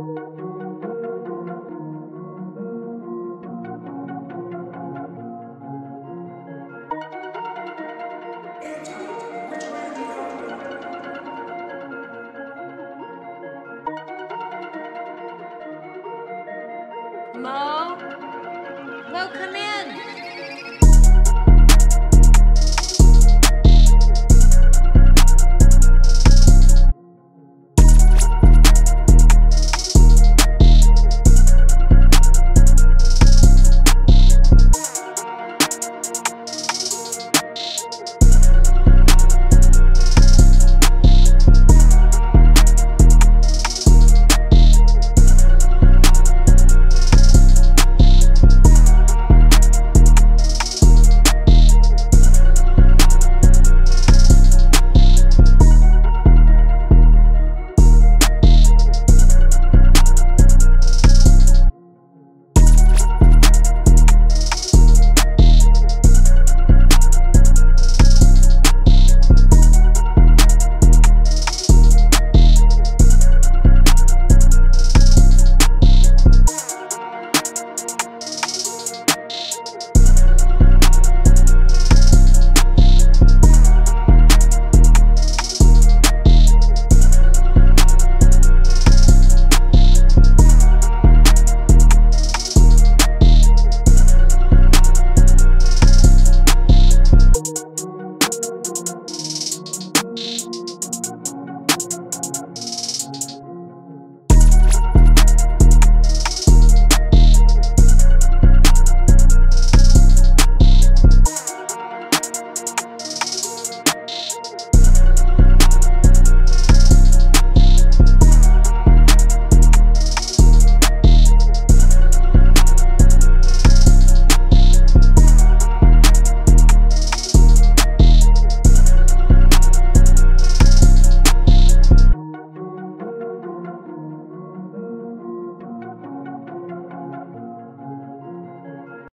Mo? Mo, come in.